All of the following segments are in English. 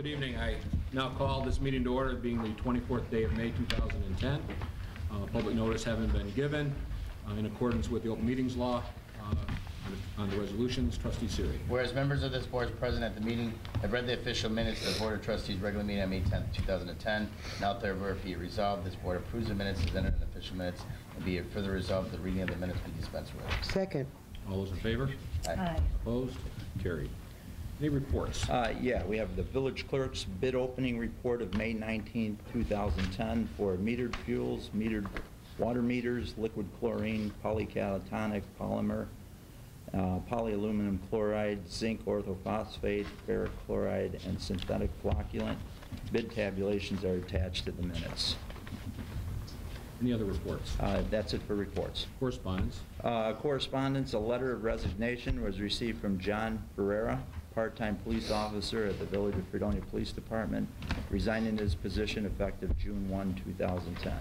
Good evening. I now call this meeting to order, being the 24th day of May 2010. Uh, Public notice having been given uh, in accordance with the open meetings law uh, on the resolutions. Trustee Siri. Whereas members of this board present at the meeting have read the official minutes of the Board of Trustees regular meeting on May 10th, 2010. Now therefore be it resolved, this board approves the minutes as entered in official minutes, and be it further resolved, the reading of the minutes be dispensed with. Second. All those in favor? Aye. Opposed? Carried. Any reports? Uh, Yeah, we have the village clerk's bid opening report of May 19, 2010 for metered fuels, metered water meters, liquid chlorine, polycationic polymer, uh, polyaluminum chloride, zinc orthophosphate, ferric chloride, and synthetic flocculant. Bid tabulations are attached to the minutes. Any other reports? Uh, That's it for reports. Correspondence? Uh, Correspondence, a letter of resignation was received from John Ferrera, part-time police officer at the Village of Fredonia Police Department, resigning his position effective June 1, 2010.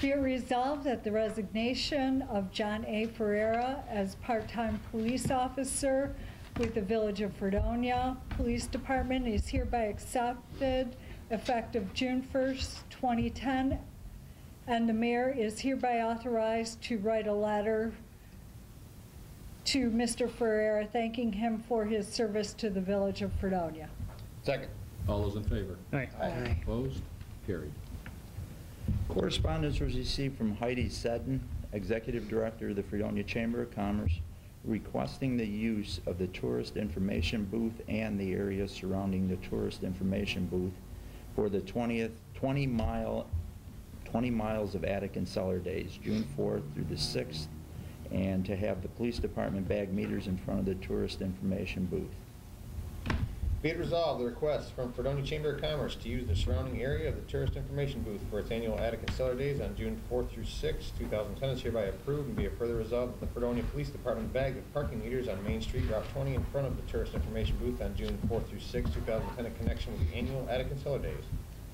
Be it resolved that the resignation of John A. Ferrera as part-time police officer with the Village of Fredonia Police Department is hereby accepted effective June 1st, 2010, and the mayor is hereby authorized to write a letter to Mr. Ferrera thanking him for his service to the Village of Fredonia. Second. All those in favor? Aye. Opposed? Carried. Correspondence was received from Heidi Seddon, Executive Director of the Fredonia Chamber of Commerce, requesting the use of the tourist information booth and the area surrounding the tourist information booth for the 20th, 20-mile, 20 miles of attic and cellar days, June 4th through the 6th, and to have the police department bag meters in front of the tourist information booth. Be it resolved, the request from Fredonia Chamber of Commerce to use the surrounding area of the tourist information booth for its annual attic and cellar days on June 4th through 6th, 2010 is hereby approved, and be it further resolved that the Fredonia Police Department bag the parking meters on Main Street, Route 20, in front of the tourist information booth on June 4th through 6th, 2010, in connection with the annual attic and cellar days.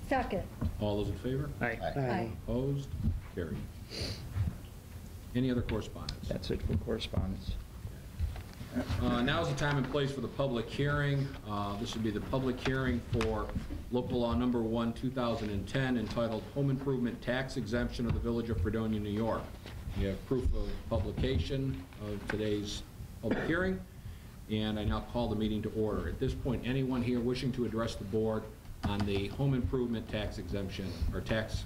Second. All those in favor? Aye. Opposed? Carried. Any other correspondence? That's it for correspondence. Uh, Now is the time and place for the public hearing. Uh, This would be the public hearing for local law number one, 2010, entitled Home Improvement Tax Exemption of the Village of Fredonia, New York. You have proof of publication of today's public hearing, and I now call the meeting to order. At this point, anyone here wishing to address the board on the home improvement tax exemption, or tax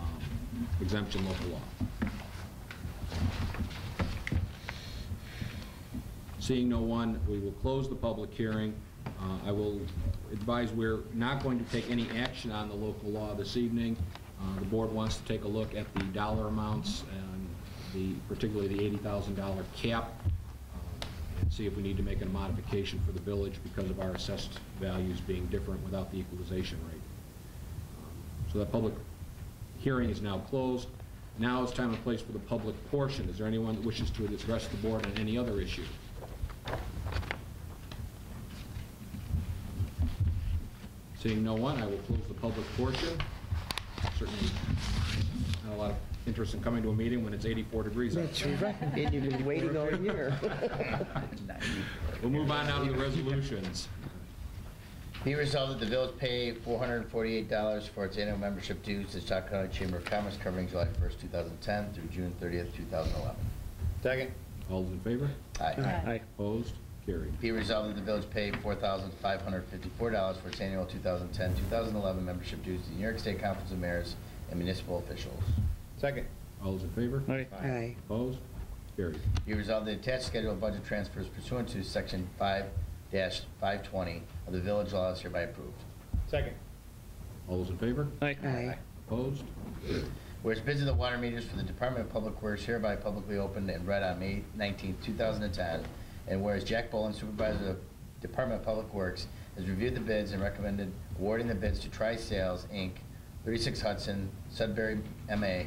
um, exemption local law? Seeing no one, we will close the public hearing. Uh, I will advise we're not going to take any action on the local law this evening. Uh, The board wants to take a look at the dollar amounts and the, particularly the $80,000 cap, uh, and see if we need to make a modification for the village because of our assessed values being different without the equalization rate. Um, So that public hearing is now closed. Now is time and place for the public portion. Is there anyone that wishes to address the board on any other issue? Seeing no one, I will close the public portion. Certainly not a lot of interest in coming to a meeting when it's 84 degrees out. That's right. And you've been waiting all year. We'll move on now to the resolutions. Be resolved that the village pay $448 for its annual membership dues to Chautauqua County Chamber of Commerce covering July 1st, 2010 through June 30th, 2011. Second. All those in favor? Aye. Aye. Opposed? Carried. Be resolved that the village pay $4,554 for its annual 2010-2011 membership dues to the New York State Conference of Mayors and municipal officials. Second. All those in favor? Aye. Opposed? Carried. Be resolved the attached schedule of budget transfers pursuant to Section 5-520 of the village law is hereby approved. Second. All those in favor? Aye. Opposed? Carried. Whereas bids of the water meters for the Department of Public Works hereby publicly opened and read on May 19, 2010, and whereas Jack Boland, Supervisor of the Department of Public Works, has reviewed the bids and recommended awarding the bids to Ti-Sales, Inc., 36 Hudson, Sudbury, MA.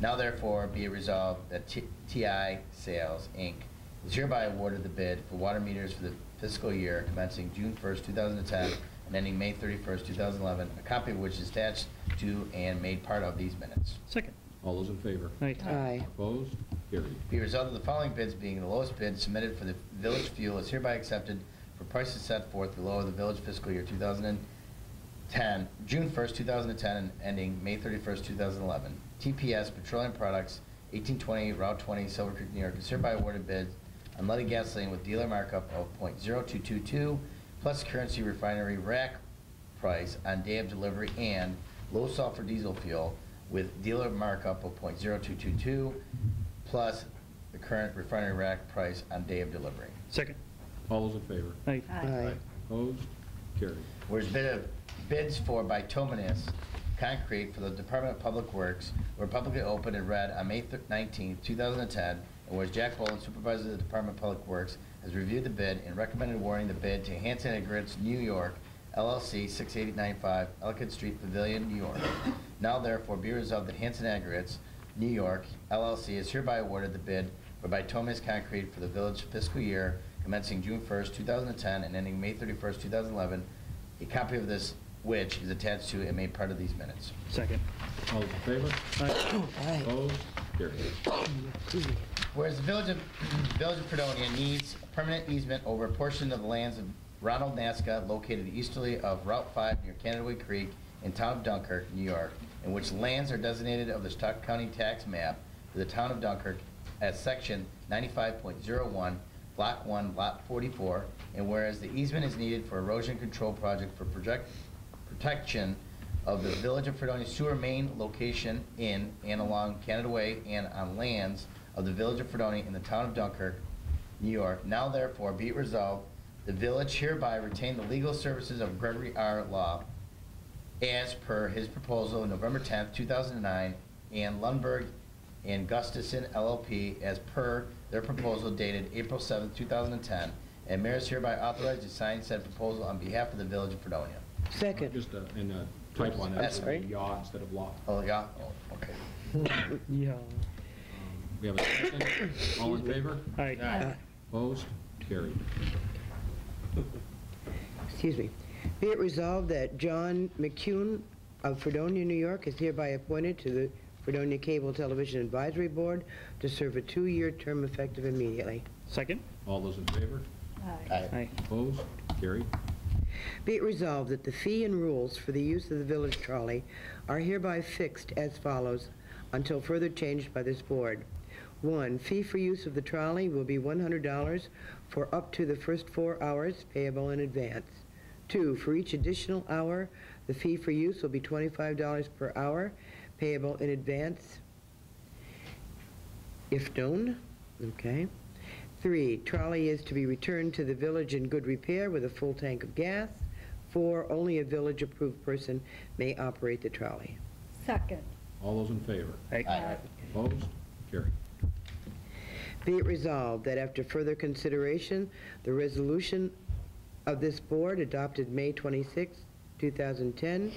Now therefore be it resolved that TI Sales, Inc. is hereby awarded the bid for water meters for the fiscal year commencing June 1st, 2010, and ending May 31st, 2011, a copy of which is attached to and made part of these minutes. Second. All those in favor? Aye. Opposed? Carried. Be that the following bids being the lowest bid submitted for the village fuel is hereby accepted for prices set forth below the village fiscal year 2010, June 1st, 2010, and ending May 31st, 2011. TPS Petroleum Products, 1820 Route 20, Silver Creek, New York, is hereby awarded bids on leaded gasoline with dealer markup of .0222 plus currency refinery rack price on day of delivery and low sulfur diesel fuel with dealer markup of .0222 plus the current refinery rack price on day of delivery. Second. All those in favor? Aye. Aye. Opposed? Carried. Whereas bid of bids for bituminous concrete for the Department of Public Works were publicly opened and read on May 19, 2010, and whereas Jack Boland, Supervisor of the Department of Public Works, has reviewed the bid and recommended awarding the bid to Hanson Aggregates New York LLC, 6895 Ellicott Street Pavilion, New York. Now therefore be resolved that Hanson Aggregates New York LLC is hereby awarded the bid for bituminous concrete for the village fiscal year commencing June 1st, 2010, and ending May 31st, 2011. A copy of this which is attached to and made part of these minutes. Second. All in favor? Aye. Aye. Opposed? Carried. Whereas the Village of, Village of Fredonia needs a permanent easement over a portion of the lands of Ronald Nasca located easterly of Route 5 near Canadaway Creek in town of Dunkirk, New York, in which lands are designated of the Chautauqua County tax map to the town of Dunkirk as section 95.01, block 1, lot 44, and whereas the easement is needed for erosion control project for project, protection of the Village of Fredonia sewer main location in and along Canadaway and on lands of the Village of Fredonia in the town of Dunkirk, New York. Now therefore be it resolved, the village hereby retain the legal services of Gregory R. Law as per his proposal November 10th, 2009, and Lundberg and Gustafson LLP as per their proposal dated April 7th, 2010, and mayor is hereby authorized to sign said proposal on behalf of the Village of Fredonia. Second. Just a, in a typo on that, That's it right. yaw instead of law. Oh, yeah, oh, okay. Yeah. Um, we have a second. All in favor? Aye. Aye. Opposed? Carried. Excuse me. Be it resolved that John McCune of Fredonia, New York is hereby appointed to the Fredonia Cable Television Advisory Board to serve a two-year term effective immediately. Second. All those in favor? Aye. Aye. Aye. Opposed? Carried. Be it resolved that the fee and rules for the use of the village trolley are hereby fixed as follows until further changed by this board. One, fee for use of the trolley will be $100 for up to the first four hours payable in advance. Two, for each additional hour, the fee for use will be $25 per hour payable in advance if known. Okay. Three, trolley is to be returned to the village in good repair with a full tank of gas. Four, only a village-approved person may operate the trolley. Second. All those in favor? Aye. Aye. Opposed? Carried. Be it resolved that after further consideration, the resolution of this board adopted May 26, 2010,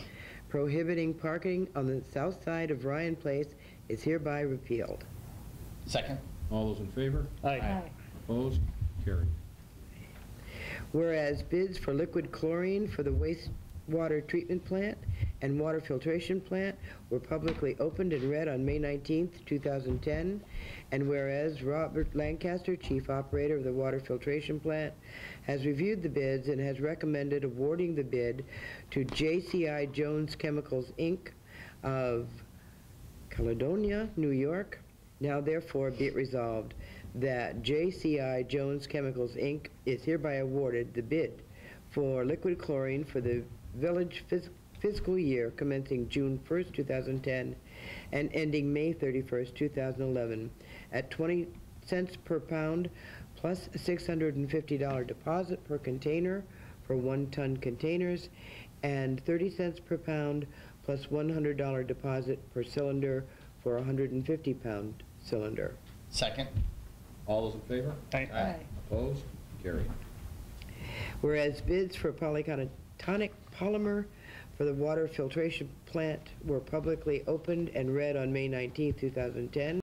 prohibiting parking on the south side of Ryan Place is hereby repealed. Second? All those in favor? Aye. Opposed? Carried. Whereas bids for liquid chlorine for the wastewater treatment plant and water filtration plant were publicly opened and read on May 19, 2010, and whereas Robert Lancaster, Chief Operator of the water filtration plant, has reviewed the bids and has recommended awarding the bid to JCI Jones Chemicals, Inc. of Caledonia, New York. Now therefore be it resolved that JCI Jones Chemicals, Inc. is hereby awarded the bid for liquid chlorine for the village fis- fiscal year commencing June 1st, 2010, and ending May 31st, 2011, at 20 cents per pound plus $650 deposit per container for one-ton containers, and 30 cents per pound plus $100 deposit per cylinder for a 150-pound cylinder. Second? All those in favor? Aye. Aye. Opposed? Carried. Whereas bids for polycarbonate polymer for the water filtration plant were publicly opened and read on May 19, 2010,